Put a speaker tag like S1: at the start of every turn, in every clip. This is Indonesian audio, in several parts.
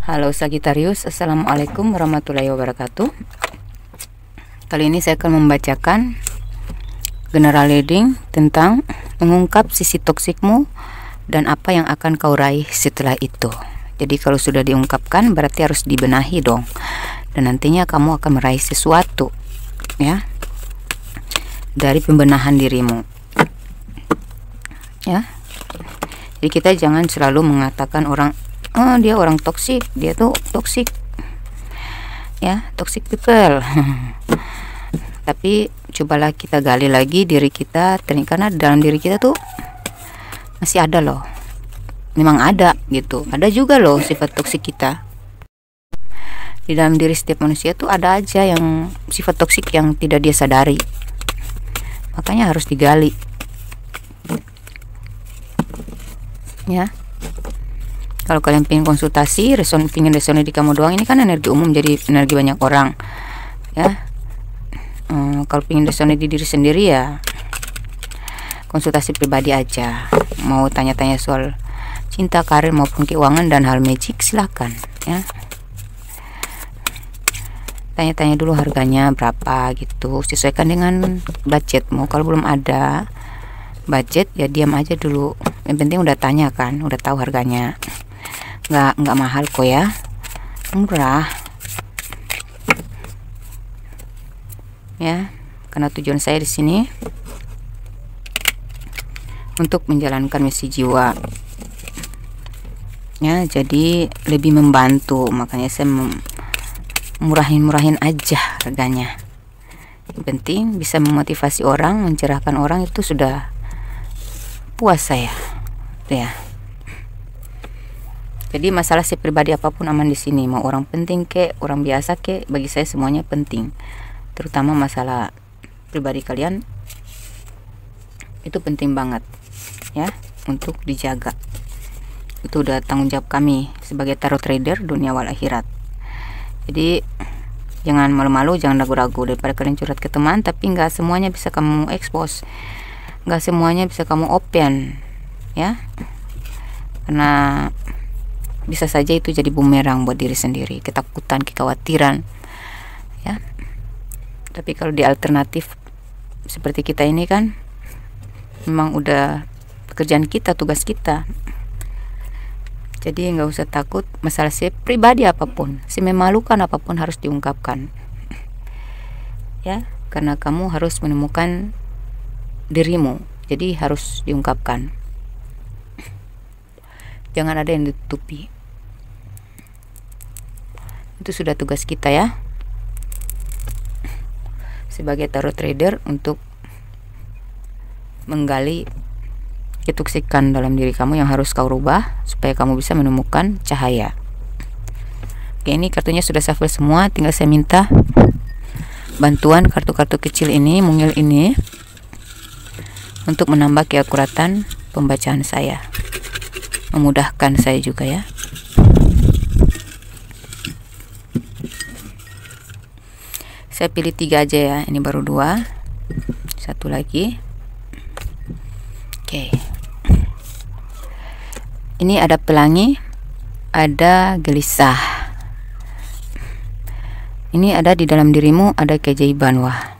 S1: Halo Sagittarius, Assalamualaikum warahmatullahi wabarakatuh. Kali ini saya akan membacakan General reading tentang mengungkap sisi toksikmu dan apa yang akan kau raih setelah itu. Jadi kalau sudah diungkapkan berarti harus dibenahi dong. Dan nantinya kamu akan meraih sesuatu Ya Dari pembenahan dirimu. Ya. Jadi kita jangan selalu mengatakan orang oh dia orang toksik dia tuh toksik ya toxic people. Tapi cobalah kita gali lagi diri kita. Karena dalam diri kita tuh masih ada loh. Memang ada gitu. Ada juga loh sifat toksik kita. Di dalam diri setiap manusia tuh ada aja yang sifat toksik yang tidak dia sadari. Makanya harus digali. Ya kalau kalian pengen konsultasi reson pengen resonate di kamu doang ini kan energi umum jadi energi banyak orang ya. Hmm, kalau pengen resonate di diri sendiri ya konsultasi pribadi aja. Mau tanya-tanya soal cinta karir maupun keuangan dan hal magic silahkan ya. Tanya-tanya dulu harganya berapa gitu. Sesuaikan dengan budgetmu. Kalau belum ada budget ya diam aja dulu. Yang penting udah tanya kan udah tahu harganya nggak nggak mahal kok ya. Murah. Ya karena tujuan saya di sini untuk menjalankan misi jiwa. Ya jadi lebih membantu makanya saya murahin-murahin aja harganya. Yang penting bisa memotivasi orang mencerahkan orang itu sudah puas saya. Ya jadi masalah si pribadi apa pun aman di sini. Mau orang penting ke orang biasa ke bagi saya semuanya penting. Terutama masalah pribadi kalian itu penting banget ya untuk dijaga. Itu udah tanggung jawab kami sebagai tarot trader dunia wal akhirat. Jadi jangan malu-malu jangan ragu-ragu. Daripada kalian curhat ke teman tapi nggak semuanya bisa kamu expose. Nggak semuanya bisa kamu open ya. Karena bisa saja itu jadi bumerang buat diri sendiri ketakutan kekhawatiran ya. Tapi kalau di alternatif seperti kita ini kan memang udah pekerjaan kita tugas kita. Jadi nggak usah takut masalah si pribadi apa pun si memalukan apa pun harus diungkapkan. Ya karena kamu harus menemukan dirimu jadi harus diungkapkan. Jangan ada yang ditutupi itu sudah tugas kita ya. Sebagai tarot trader untuk menggali ketoksikan dalam diri kamu yang harus kau rubah supaya kamu bisa menemukan cahaya. Oke ini kartunya sudah shuffle semua. Tinggal saya minta bantuan kartu-kartu kecil ini mungil ini untuk menambah keakuratan pembacaan saya. Memudahkan saya juga ya saya pilih tiga aja ya ini baru dua. Satu lagi. Oke. Ini ada pelangi ada gelisah. Ini ada di dalam dirimu ada keajaiban wah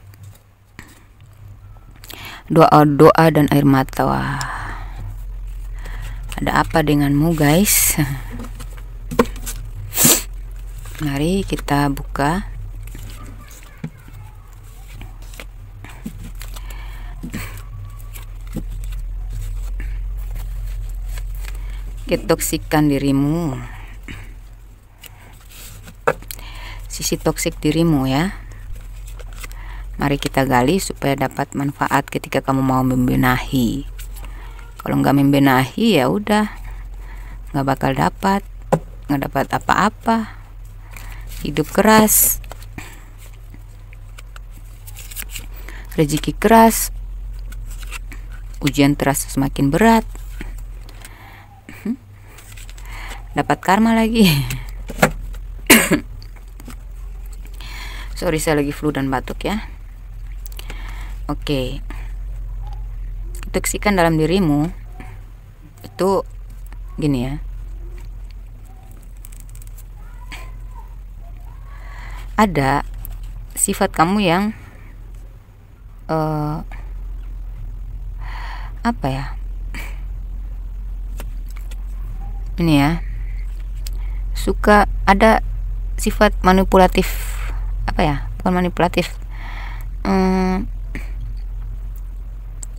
S1: doa doa dan air mata. Wah. Ada apa denganmu guys? Mari kita buka ketoksikan dirimu. Sisi toksik dirimu ya. Mari kita gali supaya dapat manfaat ketika kamu mau membenahi. Kalau nggak membenahi ya udah. Nggak bakal dapat. Nggak dapat apa-apa. Hidup keras. Rezeki keras ujian terasa semakin berat. Dapat karma lagi. Sorry saya lagi flu dan batuk ya. Oke. Okay. toksikan dalam dirimu. Itu gini ya. Ada sifat kamu yang uh, apa ya? Ini ya. Suka ada sifat manipulatif. Apa ya? Bukan manipulatif. Hmm,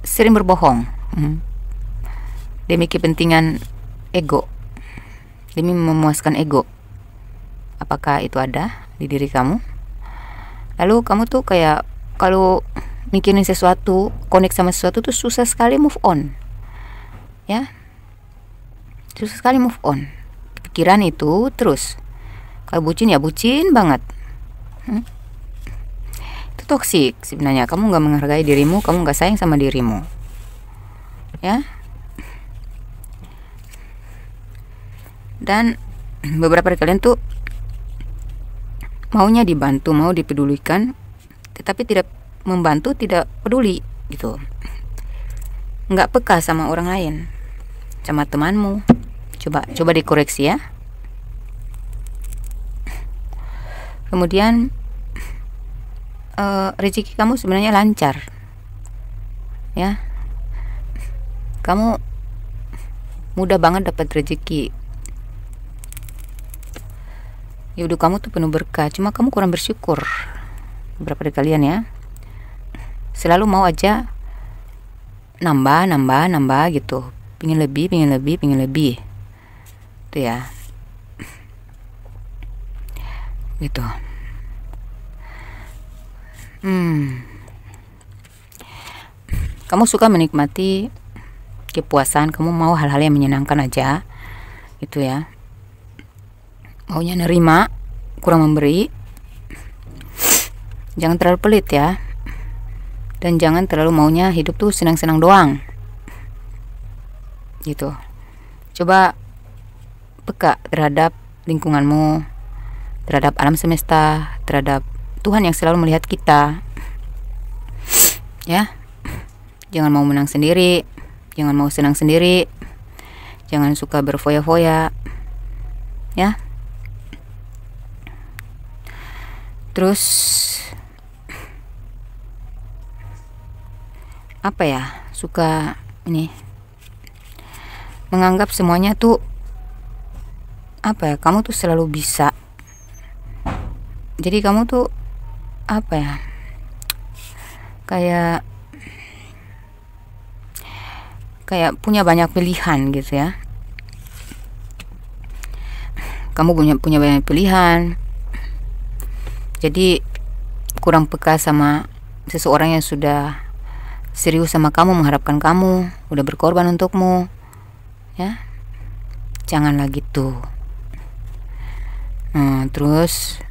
S1: sering berbohong. Hmm, demi kepentingan ego. Demi memuaskan ego. Apakah itu ada di diri kamu? Lalu kamu tuh kayak kalau mikirin sesuatu connect sama sesuatu tuh susah sekali move on. Ya. Susah sekali move on. Pikiran itu terus. Kalau bucin ya bucin banget. Hmm? itu toksik sebenarnya. Kamu nggak menghargai dirimu kamu nggak sayang sama dirimu. Ya. Dan beberapa dari kalian tuh maunya dibantu mau dipedulikan tetapi tidak membantu tidak peduli gitu. Nggak peka sama orang lain. Sama temanmu. Coba coba dikoreksi ya. Kemudian uh, rezeki kamu sebenarnya lancar. Ya. Kamu mudah banget dapat rezeki. Hidup kamu tuh penuh berkah cuma kamu kurang bersyukur. Beberapa dari kalian ya selalu mau aja nambah nambah nambah gitu. Pingin lebih pingin lebih pingin lebih. Itu ya. Gitu. Hmm. Kamu suka menikmati kepuasan kamu mau hal-hal yang menyenangkan aja. Gitu ya. Maunya nerima kurang memberi. Jangan terlalu pelit ya dan jangan terlalu maunya hidup tuh senang-senang doang. Gitu. Coba peka terhadap lingkunganmu terhadap alam semesta terhadap Tuhan yang selalu melihat kita. Ya. Jangan mau menang sendiri. Jangan mau senang sendiri. Jangan suka berfoya-foya. Ya. Terus apa ya suka ini menganggap semuanya tuh apa ya kamu tuh selalu bisa. Jadi kamu tuh apa ya kayak kayak punya banyak pilihan gitu ya. Kamu punya punya banyak pilihan. Jadi kurang peka sama seseorang yang sudah serius sama kamu mengharapkan kamu udah berkorban untukmu ya. Janganlah gitu. Hmm, terus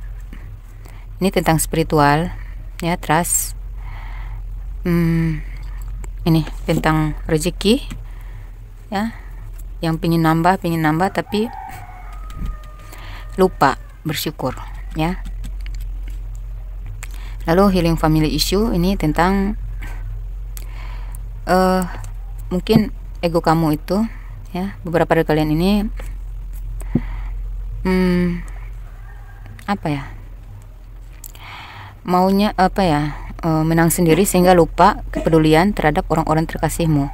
S1: ini tentang spiritual ya trust. Hmm, ini tentang rezeki ya. Yang pingin nambah pingin nambah tapi lupa bersyukur ya. Lalu healing family issue ini tentang uh, mungkin ego kamu itu ya beberapa dari kalian ini hmm, apa ya? Maunya apa ya? Uh, menang sendiri sehingga lupa kepedulian terhadap orang-orang terkasihmu.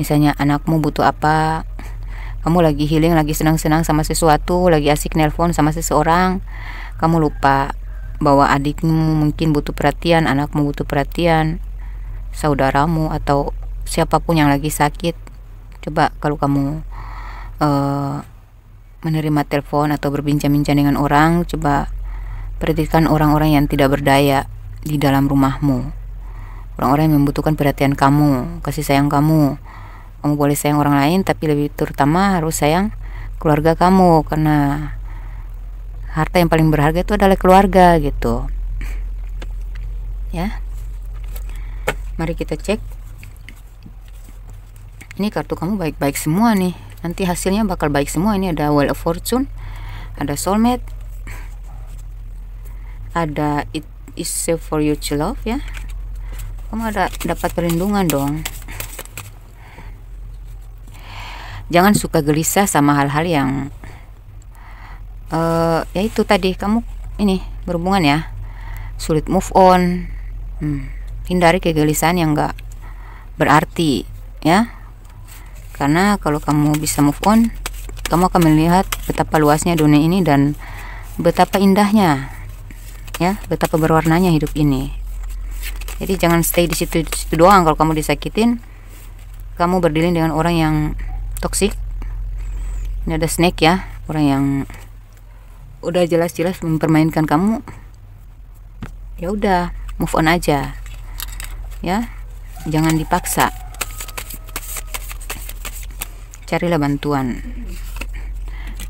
S1: Misalnya anakmu butuh apa kamu lagi healing lagi senang-senang sama sesuatu lagi asik nelpon sama seseorang kamu lupa bahwa adikmu mungkin butuh perhatian, anakmu butuh perhatian, saudaramu atau siapa pun yang lagi sakit. Coba kalau kamu uh, menerima telepon atau berbincang-bincang dengan orang, coba perhatikan orang-orang yang tidak berdaya di dalam rumahmu. Orang-orang yang membutuhkan perhatian kamu, kasih sayang kamu. Kamu boleh sayang orang lain, tapi lebih terutama harus sayang keluarga kamu karena harta yang paling berharga itu adalah keluarga gitu ya mari kita cek ini kartu kamu baik-baik semua nih. Nanti hasilnya bakal baik semua. Ini ada Wheel of Fortune ada soulmate ada it is safe for you to love ya. Kamu ada dapat perlindungan dong. Jangan suka gelisah sama hal-hal yang uh, ya itu tadi. Kamu ini berhubungan ya. Sulit move on. Hmm, hindari kegelisahan yang enggak berarti ya karena kalau kamu bisa move on kamu akan melihat betapa luasnya dunia ini dan betapa indahnya ya betapa berwarnanya hidup ini. Jadi jangan stay di situ, di situ doang. Kalau kamu disakitin kamu berdiri dengan orang yang toksik ini ada snake ya. Orang yang udah jelas-jelas mempermainkan kamu. Ya udah move on aja. Ya jangan dipaksa carilah bantuan.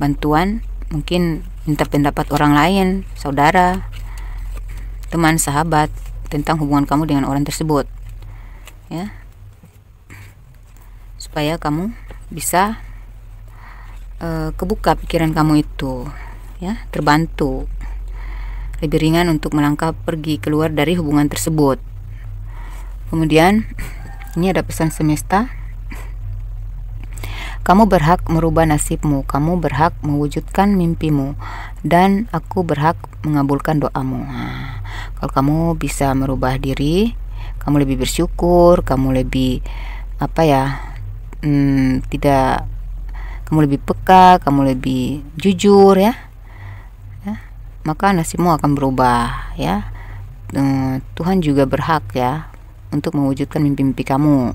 S1: Bantuan mungkin minta pendapat orang lain saudara teman sahabat tentang hubungan kamu dengan orang tersebut ya. Supaya kamu bisa uh, kebuka pikiran kamu itu ya terbantu. Lebih ringan untuk melangkah pergi keluar dari hubungan tersebut. Kemudian ini ada pesan semesta kamu berhak merubah nasibmu, kamu berhak mewujudkan mimpimu, dan aku berhak mengabulkan doamu. Nah, kalau kamu bisa merubah diri kamu lebih bersyukur kamu lebih apa ya hmm, tidak kamu lebih peka kamu lebih jujur ya, ya maka nasibmu akan berubah ya. Tuhan juga berhak ya untuk mewujudkan mimpi-mimpi kamu.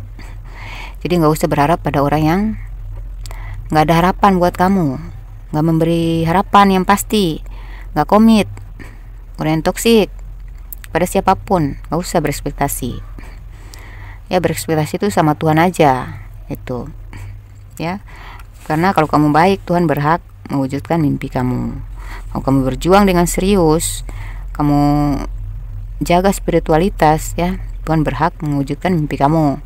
S1: Jadi nggak usah berharap pada orang yang nggak ada harapan buat kamu. Nggak memberi harapan yang pasti. Nggak komit. Yang toksik. Pada siapa pun. Nggak usah berekspektasi. Ya berekspektasi itu sama Tuhan aja. Itu. Ya. Karena kalau kamu baik Tuhan berhak mewujudkan mimpi kamu. Kalau kamu berjuang dengan serius kamu jaga spiritualitas ya Tuhan berhak mewujudkan mimpi kamu.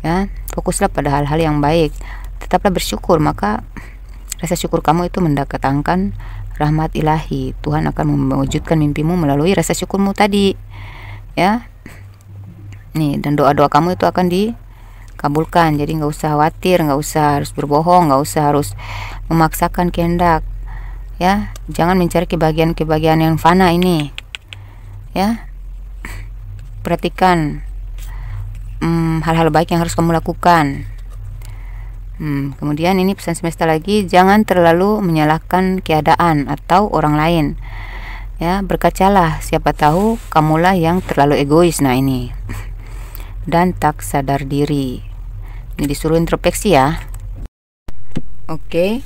S1: Ya fokuslah pada hal-hal yang baik tetaplah bersyukur maka rasa syukur kamu itu mendatangkan rahmat ilahi. Tuhan akan mewujudkan mimpimu melalui rasa syukurmu tadi ya. Nih dan doa-doa kamu itu akan dikabulkan. Jadi nggak usah khawatir nggak usah harus berbohong nggak usah harus memaksakan kehendak ya. Jangan mencari kebahagiaan-kebahagiaan yang fana ini ya. Perhatikan hmm, hal-hal hmm, baik yang harus kamu lakukan Hmm, kemudian ini pesan semesta lagi, jangan terlalu menyalahkan keadaan atau orang lain. Ya, berkacalah, siapa tahu kamulah yang terlalu egois. Nah, ini. Dan tak sadar diri. Ini disuruh introspeksi ya. Oke.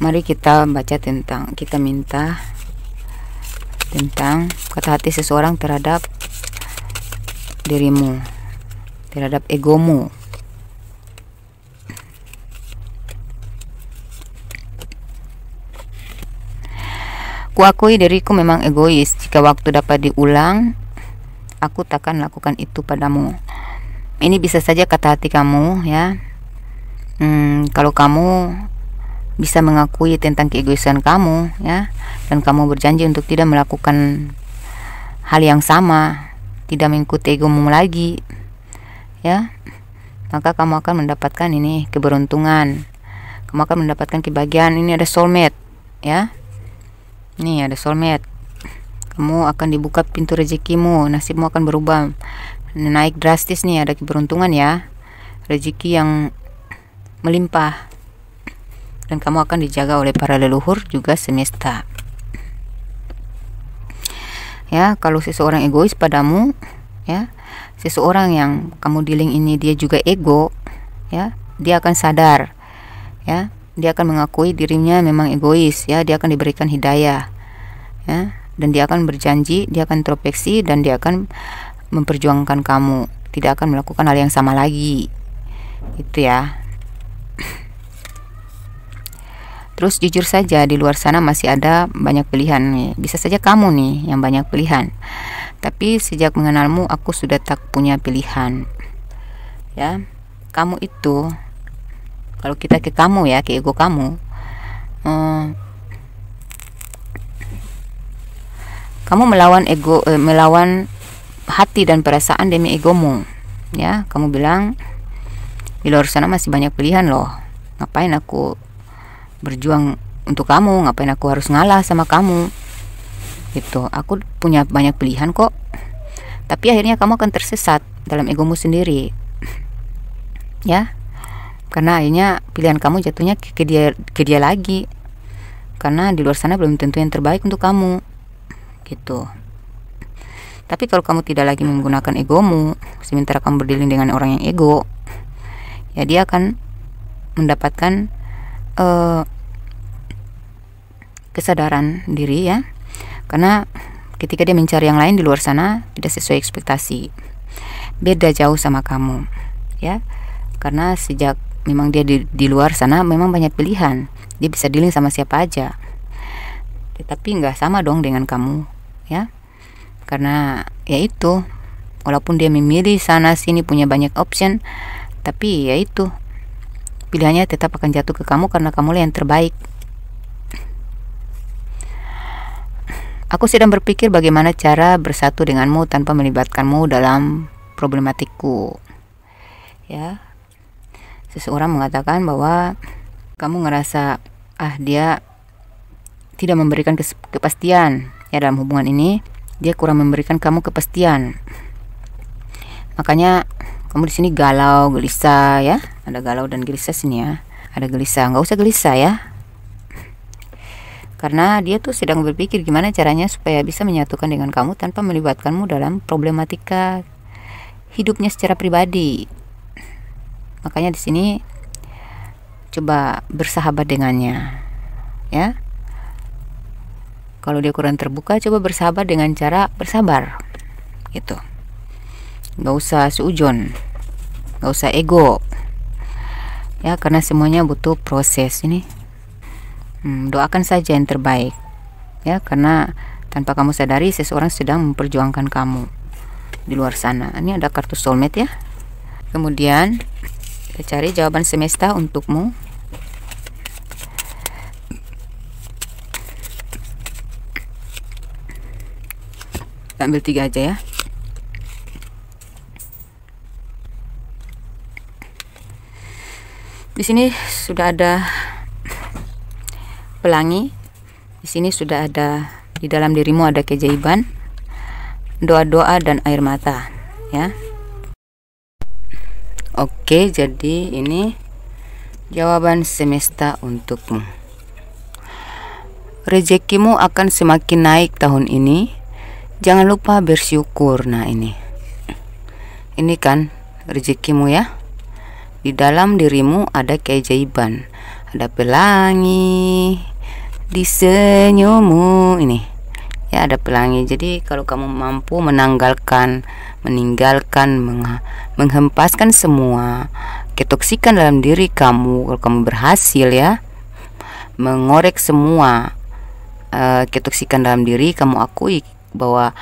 S1: Mari kita baca tentang kita minta tentang kata hati seseorang terhadap dirimu terhadap egomu. Kuakui diriku memang egois. Jika waktu dapat diulang, aku takkan lakukan itu padamu. Ini bisa saja kata hati kamu, ya. Hmm, kalau kamu bisa mengakui tentang keegoisan kamu, ya, dan kamu berjanji untuk tidak melakukan hal yang sama, tidak mengikuti egomu lagi, ya maka kamu akan mendapatkan ini keberuntungan. Kamu akan mendapatkan kebahagiaan. Ini ada soulmate ya. Ini ada soulmate. Kamu akan dibuka pintu rezekimu nasibmu akan berubah. Naik drastis nih ada keberuntungan ya. Rezeki yang melimpah. Dan kamu akan dijaga oleh para leluhur juga semesta. Ya kalau seseorang egois padamu ya seseorang yang kamu dealing ini dia juga ego ya. Dia akan sadar ya. Dia akan mengakui dirinya memang egois ya. Dia akan diberikan hidayah ya. Dan dia akan berjanji dia akan introspeksi dan dia akan memperjuangkan kamu. Tidak akan melakukan hal yang sama lagi. Itu ya. Terus jujur saja di luar sana masih ada banyak pilihan nih. Bisa saja kamu nih yang banyak pilihan. Tapi sejak mengenalmu aku sudah tak punya pilihan. Ya, kamu itu kalau kita ke kamu ya, ke ego kamu. Hmm, kamu melawan ego eh, melawan hati dan perasaan demi egomu. Ya, kamu bilang di luar sana masih banyak pilihan loh. Ngapain aku berjuang untuk kamu ngapain aku harus ngalah sama kamu gitu. Aku punya banyak pilihan kok. Tapi akhirnya kamu akan tersesat dalam egomu sendiri. Ya. Karena akhirnya pilihan kamu jatuhnya ke, dia ke dia lagi. Karena di luar sana belum tentu yang terbaik untuk kamu. Gitu. Tapi kalau kamu tidak lagi menggunakan egomu sementara kamu berdiri dengan orang yang ego ya dia akan mendapatkan uh, kesadaran diri ya karena ketika dia mencari yang lain di luar sana tidak sesuai ekspektasi. Beda jauh sama kamu ya. Karena sejak memang dia di, di luar sana memang banyak pilihan. Dia bisa dealing sama siapa aja. Tetapi nggak sama dong dengan kamu ya. Karena ya itu walaupun dia memilih sana sini punya banyak option tapi ya itu pilihannya tetap akan jatuh ke kamu karena kamu yang terbaik. Aku sedang berpikir bagaimana cara bersatu denganmu tanpa melibatkanmu dalam problematikku. Ya. Seseorang mengatakan bahwa kamu ngerasa ah dia tidak memberikan kepastian ya dalam hubungan ini, dia kurang memberikan kamu kepastian. Makanya kamu di sini galau, gelisah ya. Ada galau dan gelisah sini ya. Ada gelisah, nggak usah gelisah ya. Karena dia tuh sedang berpikir gimana caranya supaya bisa menyatukan dengan kamu tanpa melibatkanmu dalam problematika hidupnya secara pribadi. Makanya di sini coba bersahabat dengannya. Ya. Kalau dia kurang terbuka, coba bersahabat dengan cara bersabar. Gitu nggak usah seujon nggak usah ego ya karena semuanya butuh proses ini hmm, doakan saja yang terbaik ya. Karena tanpa kamu sadari seseorang sedang memperjuangkan kamu di luar sana. Ini ada kartu soulmate ya. Kemudian kita cari jawaban semesta untukmu. Ambil tiga aja ya. Di sini sudah ada pelangi. Di sini sudah ada di dalam dirimu ada keajaiban, doa-doa dan air mata, ya. Oke, jadi ini jawaban semesta untukmu. Rezekimu akan semakin naik tahun ini. Jangan lupa bersyukur. Nah, ini. Ini kan rezekimu ya di dalam dirimu ada keajaiban, ada pelangi di senyummu ini. Ya, ada pelangi. Jadi kalau kamu mampu menanggalkan, meninggalkan, menghempaskan semua ketoksikan dalam diri kamu, kalau kamu berhasil ya mengorek semua uh, ketoksikan dalam diri, kamu akui bahwa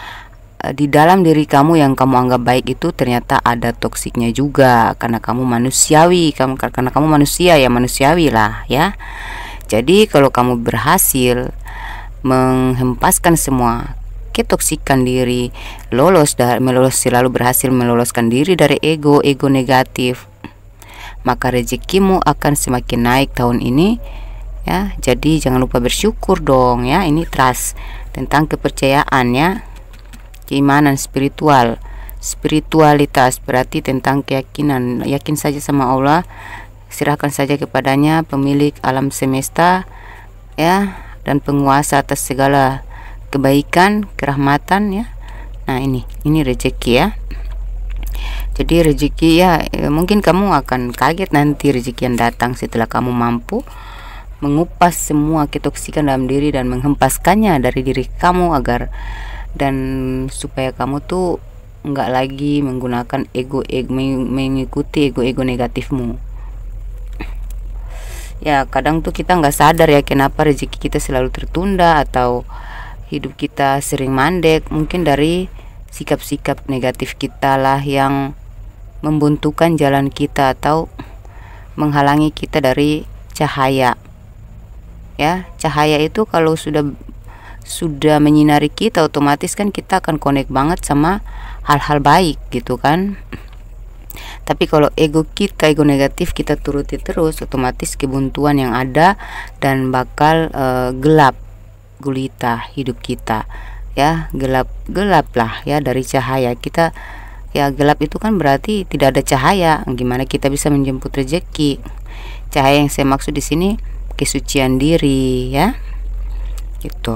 S1: Eh, di dalam diri kamu yang kamu anggap baik itu ternyata ada toksiknya juga karena kamu manusiawi kamu karena kamu manusia ya manusiawi lah ya jadi kalau kamu berhasil menghempaskan semua ketoksikan diri lolos dari melolos selalu berhasil meloloskan diri dari ego ego negatif maka rezekimu akan semakin naik tahun ini ya. Jadi jangan lupa bersyukur dong ya. Ini trust tentang kepercayaan ya. Keimanan spiritual. Spiritualitas berarti tentang keyakinan. Yakin saja sama Allah serahkan saja kepadanya pemilik alam semesta ya dan penguasa atas segala kebaikan kerahmatan ya. Nah ini ini rezeki ya. Jadi rezeki ya, ya mungkin kamu akan kaget nanti rezeki yang datang setelah kamu mampu mengupas semua ketoksikan dalam diri dan menghempaskannya dari diri kamu agar dan supaya kamu tuh nggak lagi menggunakan ego ego mengikuti ego ego negatifmu ya kadang tuh kita nggak sadar ya kenapa rezeki kita selalu tertunda atau hidup kita sering mandek. Mungkin dari sikap-sikap negatif kita lah yang membuntukan jalan kita atau menghalangi kita dari cahaya. Ya cahaya itu kalau sudah sudah menyinari kita otomatis kan kita akan connect banget sama hal-hal baik gitu kan tapi kalau ego kita ego negatif kita turuti terus otomatis kebuntuan yang ada dan bakal uh, gelap gulita hidup kita. Ya gelap gelap lah ya dari cahaya. Kita ya gelap itu kan berarti tidak ada cahaya. Gimana kita bisa menjemput rezeki cahaya yang saya maksud di sini kesucian diri ya. Gitu.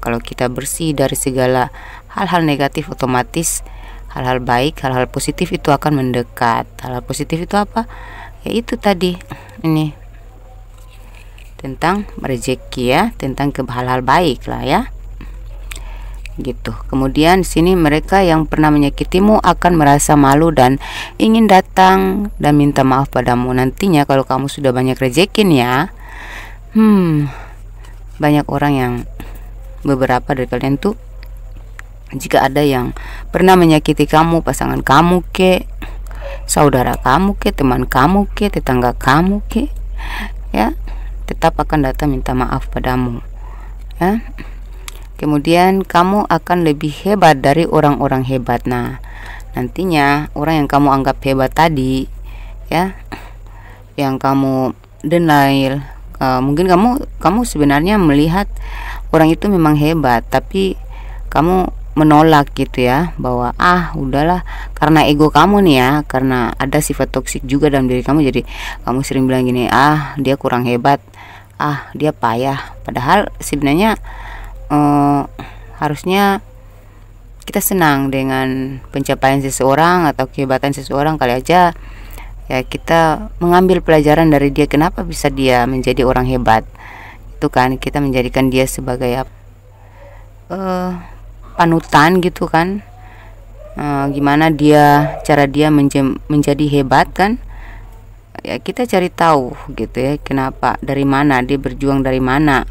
S1: Kalau kita bersih dari segala hal-hal negatif otomatis hal-hal baik hal-hal positif itu akan mendekat. Hal-hal positif itu apa? Ya itu tadi ini. Tentang rezeki ya tentang ke hal-hal baik lah ya. Gitu. Kemudian sini mereka yang pernah menyakitimu akan merasa malu dan ingin datang dan minta maaf padamu. Nantinya kalau kamu sudah banyak rezekin ya hmm banyak orang yang beberapa dari kalian tuh jika ada yang pernah menyakiti kamu pasangan kamu ke saudara kamu ke teman kamu ke tetangga kamu ke ya tetap akan datang minta maaf padamu ya. Kemudian kamu akan lebih hebat dari orang-orang hebat. Nah nantinya orang yang kamu anggap hebat tadi ya yang kamu denial uh, mungkin kamu kamu sebenarnya melihat orang itu memang hebat tapi kamu menolak gitu ya bahwa ah udahlah karena ego kamu nih ya karena ada sifat toksik juga dalam diri kamu jadi kamu sering bilang gini ah dia kurang hebat ah dia payah padahal sebenarnya uh, harusnya kita senang dengan pencapaian seseorang atau kehebatan seseorang kali aja ya kita mengambil pelajaran dari dia kenapa bisa dia menjadi orang hebat. Itu kan kita menjadikan dia sebagai uh, panutan gitu kan. Uh, gimana dia cara dia menjadi hebat kan. Ya kita cari tahu gitu ya kenapa dari mana dia berjuang dari mana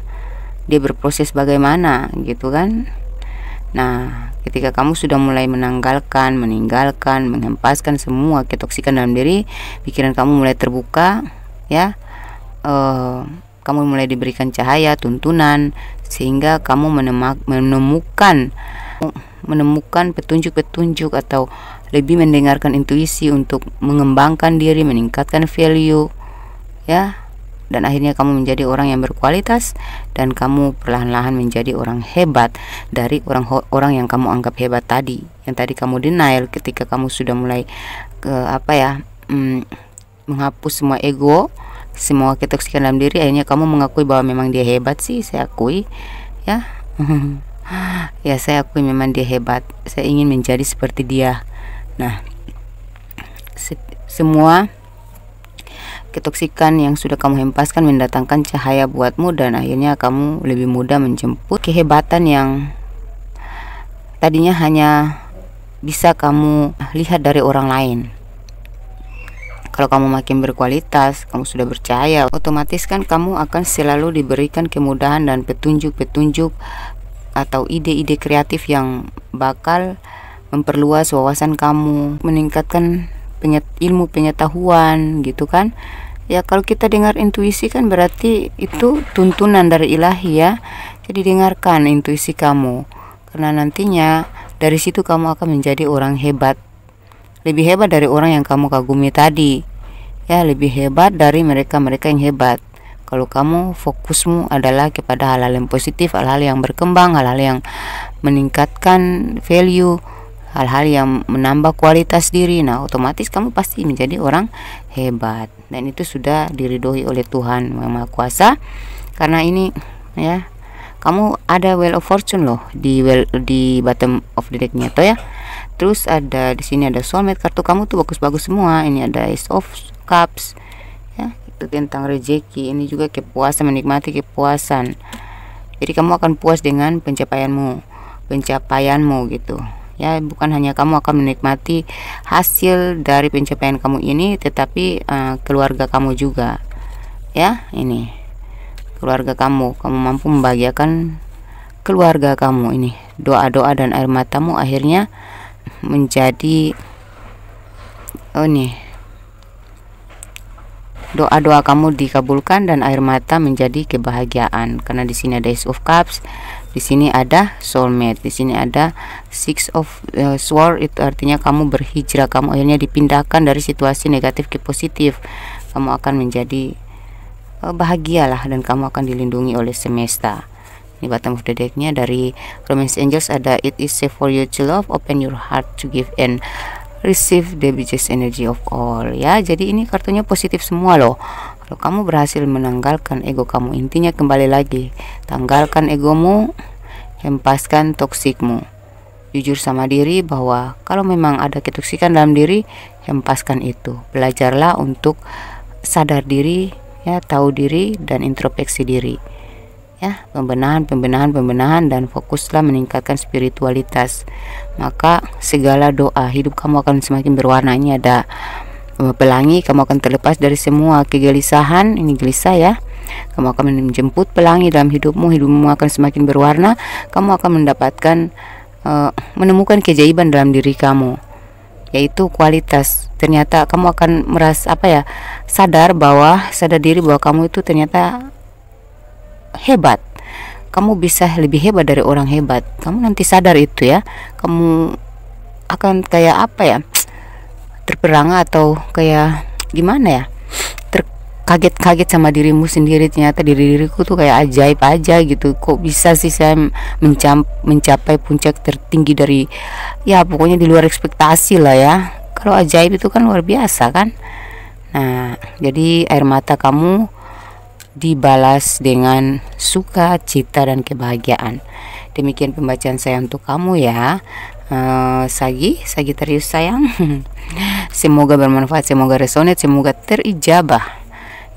S1: dia berproses bagaimana gitu kan. Nah ketika kamu sudah mulai menanggalkan meninggalkan menghempaskan semua ketoksikan dalam diri pikiran kamu mulai terbuka ya. Uh, kamu mulai diberikan cahaya tuntunan sehingga kamu menemukan menemukan petunjuk-petunjuk atau lebih mendengarkan intuisi untuk mengembangkan diri, meningkatkan value ya. Dan akhirnya kamu menjadi orang yang berkualitas dan kamu perlahan-lahan menjadi orang hebat dari orang-orang yang kamu anggap hebat tadi. Yang tadi kamu denial ketika kamu sudah mulai ke apa ya? Hmm, menghapus semua ego semua ketoksikan dalam diri akhirnya kamu mengakui bahwa memang dia hebat sih saya akui ya. Ya saya akui memang dia hebat. Saya ingin menjadi seperti dia. Nah se semua ketoksikan yang sudah kamu hempaskan mendatangkan cahaya buatmu dan akhirnya kamu lebih mudah menjemput kehebatan yang tadinya hanya bisa kamu lihat dari orang lain kalau kamu makin berkualitas, kamu sudah percaya, otomatis kan kamu akan selalu diberikan kemudahan dan petunjuk-petunjuk atau ide-ide kreatif yang bakal memperluas wawasan kamu, meningkatkan ilmu pengetahuan gitu kan. Ya kalau kita dengar intuisi kan berarti itu tuntunan dari ilahi ya. Jadi dengarkan intuisi kamu karena nantinya dari situ kamu akan menjadi orang hebat lebih hebat dari orang yang kamu kagumi tadi. Ya lebih hebat dari mereka-mereka yang hebat. Kalau kamu fokusmu adalah kepada hal-hal yang positif hal-hal yang berkembang hal-hal yang meningkatkan value hal-hal yang menambah kualitas diri. Nah otomatis kamu pasti menjadi orang hebat. Dan itu sudah diridhoi oleh Tuhan yang Maha Kuasa. Karena ini ya kamu ada well of fortune loh di well di bottom of the decknya tuh ya. Terus ada di sini ada soulmate kartu kamu tuh bagus-bagus semua. Ini ada ace of cups ya itu tentang rezeki ini juga kepuasan menikmati kepuasan. Jadi kamu akan puas dengan pencapaianmu pencapaianmu gitu. Ya bukan hanya kamu akan menikmati hasil dari pencapaian kamu ini tetapi uh, keluarga kamu juga. Ya ini keluarga kamu. Kamu mampu membahagiakan keluarga kamu ini. Doa-doa dan air matamu akhirnya menjadi oh nih doa-doa kamu dikabulkan dan air mata menjadi kebahagiaan. Karena di sini ada Ace of Cups di sini ada soulmate di sini ada six of uh, sword. Itu artinya kamu berhijrah kamu akhirnya dipindahkan dari situasi negatif ke positif. Kamu akan menjadi bahagialah dan kamu akan dilindungi oleh semesta. Ini bottom of the decknya dari romance angels ada it is safe for you to love. Open your heart to give and receive the biggest energy of all. Ya jadi ini kartunya positif semua loh. Kalau kamu berhasil menanggalkan ego kamu intinya kembali lagi. Tanggalkan egomu hempaskan toksikmu. Jujur sama diri bahwa kalau memang ada ketoksikan dalam diri hempaskan itu. Belajarlah untuk sadar diri ya tahu diri dan introspeksi diri. Ya pembenahan pembenahan pembenahan dan fokuslah meningkatkan spiritualitas. Maka segala doa hidup kamu akan semakin berwarna ini ada. Pelangi kamu akan terlepas dari semua kegelisahan. Ini gelisah ya. Kamu akan menjemput pelangi dalam hidupmu hidupmu akan semakin berwarna. Kamu akan mendapatkan uh, menemukan keajaiban dalam diri kamu yaitu kualitas ternyata kamu akan merasa apa ya sadar bahwa sadar diri bahwa kamu itu ternyata hebat. Kamu bisa lebih hebat dari orang hebat. Kamu nanti sadar itu ya. Kamu akan kayak apa ya terperangah atau kayak gimana ya terkaget-kaget sama dirimu sendiri. Ternyata diri diriku tuh kayak ajaib aja gitu. Kok bisa sih saya mencap mencapai puncak tertinggi dari ya pokoknya di luar ekspektasi lah ya kalau ajaib itu kan luar biasa kan nah jadi air mata kamu dibalas dengan sukacita dan kebahagiaan. Demikian pembacaan saya untuk kamu ya. Uh, Sagi, Sagitarius sayang. semoga bermanfaat, semoga resonate, semoga terijabah.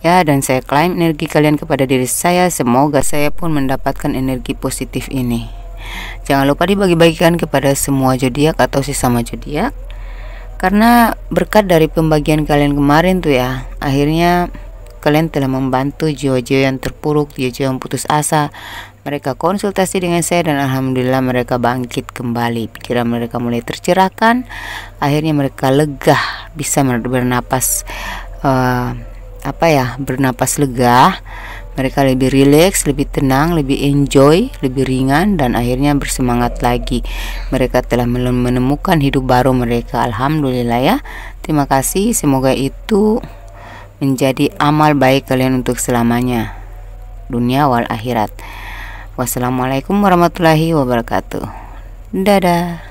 S1: Ya, dan saya klaim energi kalian kepada diri saya. Semoga saya pun mendapatkan energi positif ini. Jangan lupa dibagi-bagikan kepada semua zodiak atau sesama zodiak. Karena berkat dari pembagian kalian kemarin tuh ya, akhirnya kalian telah membantu jiwa-jiwa yang terpuruk, jiwa-jiwa yang putus asa. Mereka konsultasi dengan saya dan alhamdulillah mereka bangkit kembali. Pikiran mereka mulai tercerahkan. Akhirnya mereka lega, bisa bernapas uh, apa ya? Bernapas lega. Mereka lebih rileks, lebih tenang, lebih enjoy, lebih ringan dan akhirnya bersemangat lagi. Mereka telah menemukan hidup baru mereka. Alhamdulillah ya. Terima kasih. Semoga itu menjadi amal baik kalian untuk selamanya dunia wal akhirat wassalamualaikum warahmatullahi wabarakatuh dadah